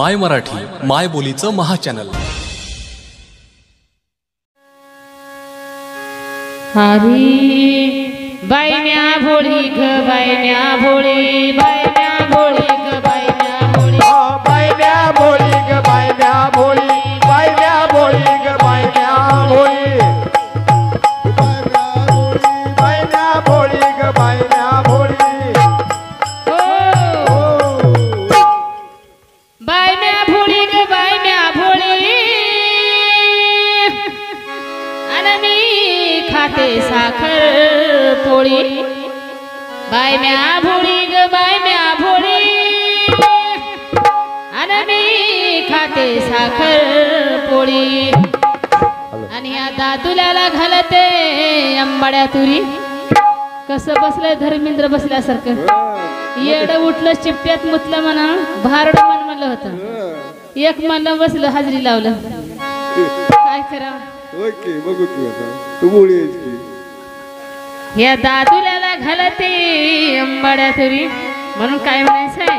माय मराठी माय बोलीचं महाचॅनल हरी बायम्या भोळी ग बायम्या भोळी बायम्या पोळी बायम्या भोळी ग बायम्या भोळी आणि मी खाते साखर पोळी. आणि या दादुल्याला घालते अंबाड्या तुरी. कसं बसलंय धर्मेंद्र बसल्यासारखं. येड उठलं चिपट्यात मुतलं म्हणा भारड मन म्हणलं होतं. एक म्हणलं बसलं हाजरी लावलं. काय करावं? ओके बघू की आता. तू बोळी आहेस की या दादुल्याला घालते अंबाड्या तुरी. म्हणून काय म्हणायचंय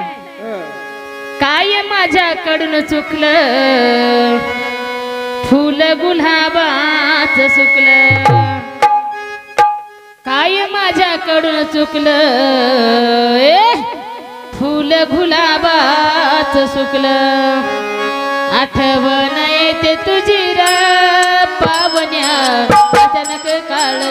काय माझ्याकडून चुकलं? फुल गुलाबाच चुकलं काय माझ्याकडून चुकलं? ए फुल गुलाबाच चुकलं आठवण येते तुझी र पावण्या.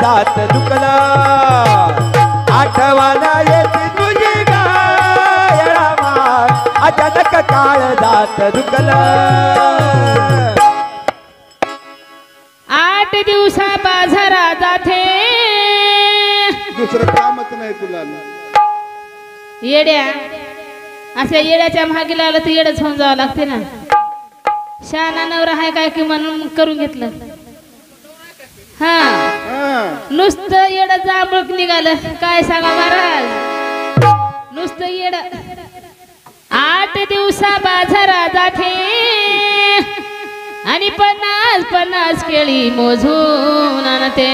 जात दुखलं. आठवण येते तुझी ग येळामाळ अचानक काळ जात दुखलं. आठ दिवसा बाजारा जाते. दुसरं कामच नाही तुला. येड्या. अशा येड्याच्या मागे लागलं तर येडच होऊन जावं लागते ना. शहाणा नवरा आहे काय की म्हणून करून घेतलं. हा. नुसतं येड जांभूळ निघालं. काय सांगा महाराज? नुसतं येड. आठ दिवसा बाजारा जाते. आणि पन्नास पन्नास केळी मोजून आणते.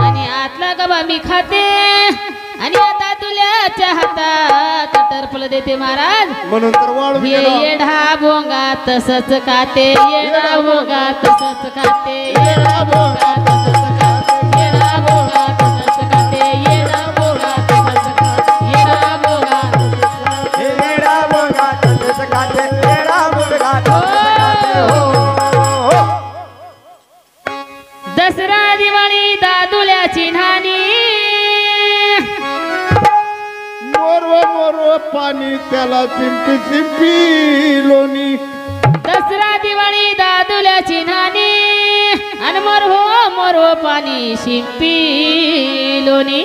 आणि आतला गबा मी खाते. आणि आता तुल्याच्या हातात टरफल देते महाराज. म्हणून तर. येढा भोंगा तसच खाते. येडा भोंगा. तसच खाते. येडा भोंगा तसच दादुल्याची नानी मोरव मोरव पाणी त्याला चिंपी चिंपी लोणी. दसरा दिवाळी दादुल्याची नानी आणि मोरहो मोरहो पाणी शिंपी लोणी.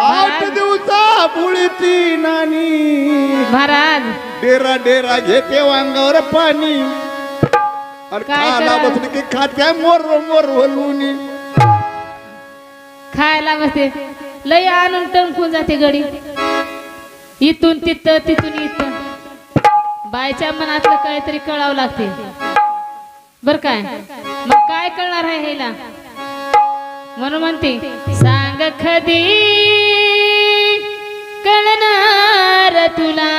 आठ दिवसा बुळीची नानी महाराज. डेरा डेरा घेते वांगावर पाणी. आणि काय? बसली की खात्या मोरव मोरव लोणी. खायला बसते. लय आणून टंकून जाते गडी इथून तिथं तिथून इथं. बायच्या मनातलं काहीतरी कळावं लागते. बर काय? मग काय कळणार आहे हेला म्हणून म्हणते सांग कधी कळणार तुला?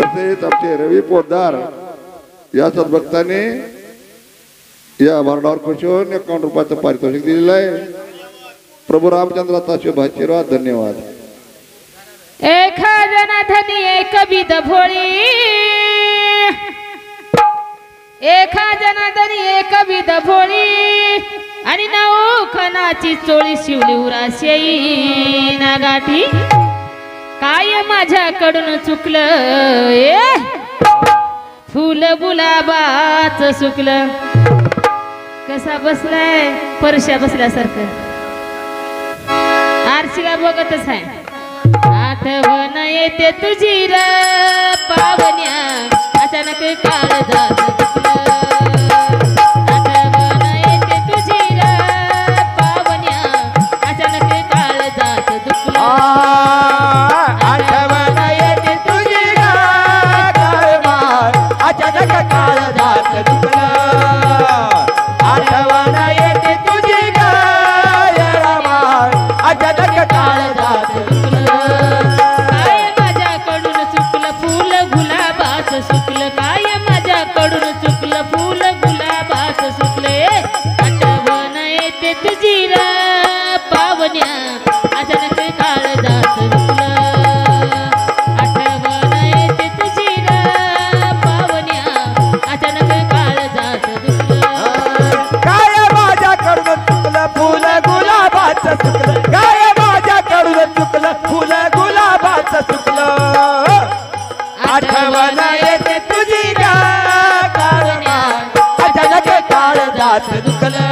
तसेच आमचे रवी पोद्दार या सद्भक्ताने या भरडावर खुश होऊन एकावन्न रुपयाचं पारितोषिक दिलेलं आहे. प्रभू रामचंद्राचा शुभ आशीर्वाद धन्यवाद. एखा धनी एक बिद भोळी एखा धनी एक बिद भोळी आणि नऊ खनाची चोळी शिवली उराशेई ना गाठी काय माझ्याकडून चुकलं? A full गुलाबाच सुकलं. कसा बसलाय? परश्या बसल्यासारखं. आरशीला बघतच आहे. आठवण येते तुझी र पावन्या काळ जात